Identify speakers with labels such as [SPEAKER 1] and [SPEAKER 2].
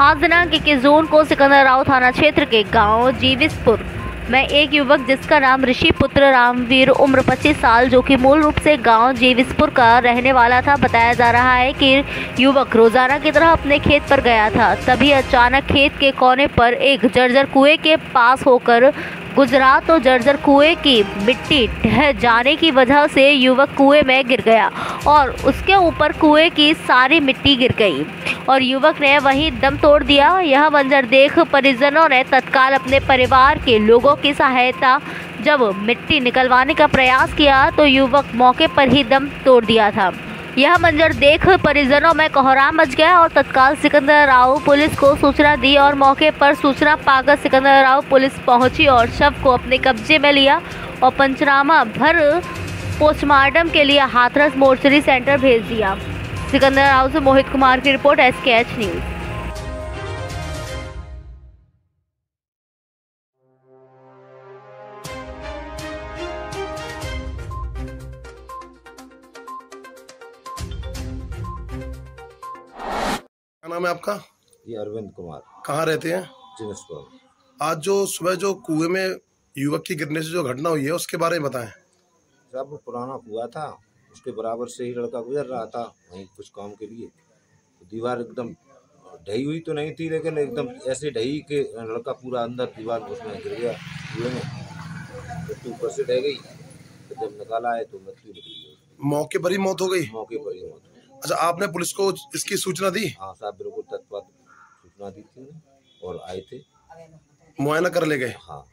[SPEAKER 1] आज दिनांक इक्कीस जून को सिकंदर राव थाना क्षेत्र के गाँव जीविसपुर में एक युवक जिसका नाम ऋषि पुत्र रामवीर, उम्र 25 साल, जो कि मूल रूप से गाँव जीविसपुर का रहने वाला था, बताया जा रहा है कि युवक रोज़ाना की तरह अपने खेत पर गया था। तभी अचानक खेत के कोने पर एक जर्जर कुएँ के पास होकर गुजरा तो जर्जर कुएँ की मिट्टी ढह जाने की वजह से युवक कुएँ में गिर गया। और उसके ऊपर कुएँ की सारी मिट्टी गिर गई। और युवक ने वहीं दम तोड़ दिया। यह मंजर देख परिजनों ने तत्काल अपने परिवार के लोगों की सहायता, जब मिट्टी निकलवाने का प्रयास किया तो युवक मौके पर ही दम तोड़ दिया था। यह मंजर देख परिजनों में कोहराम मच गया और तत्काल सिकंदर राव पुलिस को सूचना दी और मौके पर सूचना पाकर सिकंदर राव पुलिस पहुँची और शव को अपने कब्जे में लिया और पंचनामा भर पोस्टमार्टम के लिए हाथरस मोर्चरी सेंटर भेज दिया। सिकंदर राव से मोहित कुमार की report S K H news
[SPEAKER 2] क्या नाम है आपका?
[SPEAKER 3] ये अरविंद कुमार।
[SPEAKER 2] कहाँ रहते हैं?
[SPEAKER 3] जिनसपुर
[SPEAKER 2] आज जो सुबह जो कुएँ में युवक की गिरने से जो घटना हुई है उसके बारे में बताएँ।
[SPEAKER 3] सब पुराना कुआ था उसके बराबर से ही लड़का गुजर रहा था वहीं कुछ काम के लिए। तो दीवार एकदम ढही हुई तो नहीं थी लेकिन एकदम ऐसे ढही के लड़का पूरा अंदर दीवार उसमें गिर गया कुएँ में। मिट्टी ऊपर से ढह गई तो जब निकाला है तो मृत्यु निकली उसकी।
[SPEAKER 2] मौके पर ही मौत हो गई?
[SPEAKER 3] मौके पर ही मौत
[SPEAKER 2] अच्छा आपने पुलिस को इसकी सूचना दी?
[SPEAKER 3] हाँ साहब बिल्कुल तत्पर सूचना दी थी और आए थे।
[SPEAKER 2] मुआयना कर ले गए?
[SPEAKER 3] हाँ।